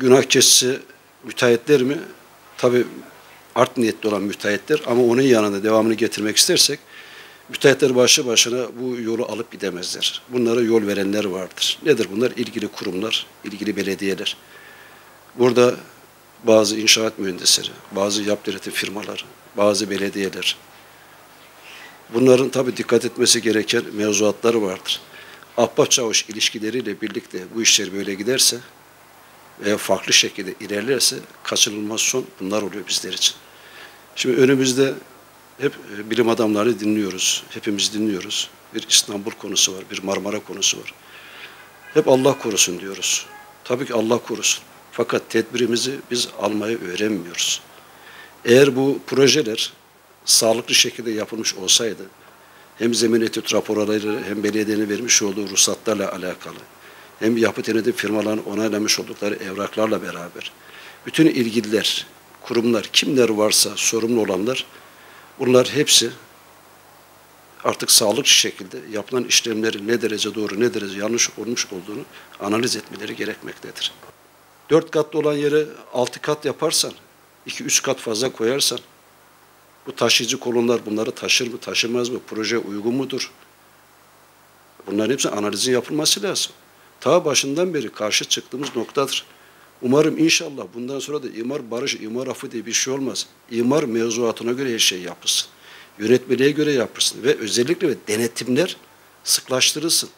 Günah keçisi müteahhitler mi? Tabii art niyetli olan müteahhitler ama onun yanında devamını getirmek istersek müteahhitler başı başına bu yolu alıp gidemezler. Bunlara yol verenler vardır. Nedir bunlar? İlgili kurumlar, ilgili belediyeler. Burada bazı inşaat mühendisleri, bazı yaptırıtı firmalar, bazı belediyeler. Bunların tabii dikkat etmesi gereken mevzuatları vardır. Ahbap çavuş ilişkileriyle birlikte bu işler böyle giderse veya farklı şekilde ilerlerse kaçınılmaz son bunlar oluyor bizler için. Şimdi önümüzde hep e, bilim adamları dinliyoruz. Hepimiz dinliyoruz. Bir İstanbul konusu var, bir Marmara konusu var. Hep Allah korusun diyoruz. Tabii ki Allah korusun. Fakat tedbirimizi biz almayı öğrenmiyoruz. Eğer bu projeler sağlıklı şekilde yapılmış olsaydı, hem zemin etüt raporları hem belediyenin vermiş olduğu ruhsatlarla alakalı, hem yapı denetim firmalarının onaylamış oldukları evraklarla beraber, bütün ilgililer, kurumlar, kimler varsa sorumlu olanlar, bunlar hepsi artık sağlıklı şekilde yapılan işlemlerin ne derece doğru, ne derece yanlış olmuş olduğunu analiz etmeleri gerekmektedir. Dört katlı olan yere altı kat yaparsan, iki üç kat fazla koyarsan, bu taşıyıcı kolonlar bunları taşır mı, taşımaz mı, proje uygun mudur? Bunların hepsi analizin yapılması lazım. Ta başından beri karşı çıktığımız noktadır. Umarım inşallah bundan sonra da imar barış, imar affı diye bir şey olmaz. İmar mevzuatına göre her şey yapılsın. Yönetmeliğe göre yapılsın ve özellikle ve denetimler sıklaştırılsın.